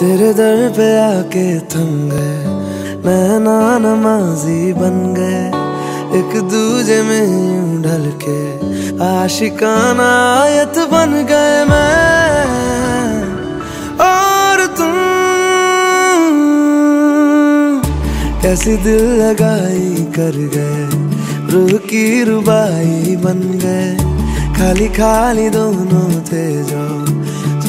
तेरे दर पे आके थम गए नैना नमाजी बन गए। एक दूजे में ढल के आशिकाना आयत बन गए मैं। और तुम कैसी दिल लगाई कर गए। रूह की रुबाई बन गए। खाली खाली दोनों थे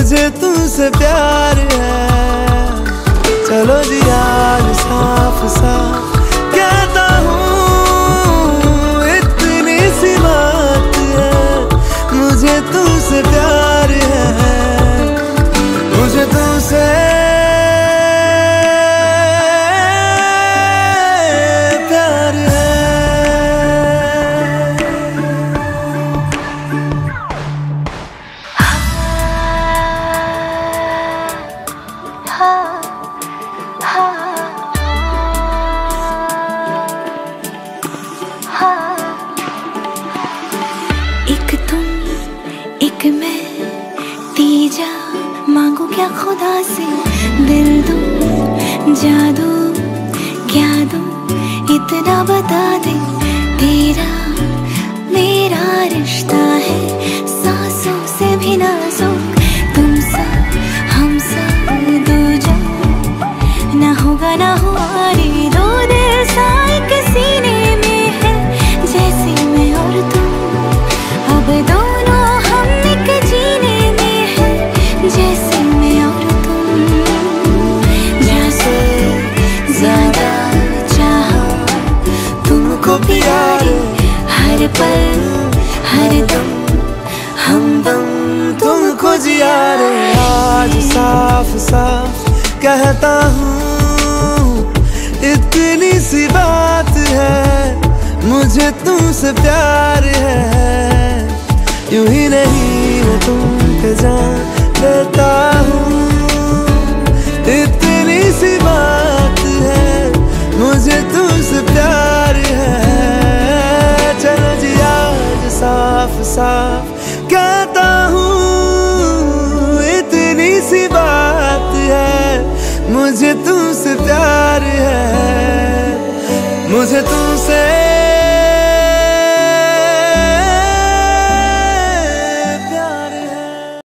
मुझे तुमसे प्यार है। चलो जी आज साफ़ साफ़। एक मैं तीजा मांगू क्या खुदा से? दिल दो, जादू क्या दो? इतना बता दे, तेरा मेरा रिश्ता है, सांसों से भी नाजुक पल हर दम हम दम तुमको जिया रे आज साफ़ साफ़ कहता हूँ, इतनी सी बात है, मुझे तुमसे प्यार है। यूँ ही नहीं। साफ़ साफ़ कहता हूँ इतनी सी बात है मुझे तुमसे प्यार है मुझे तुमसे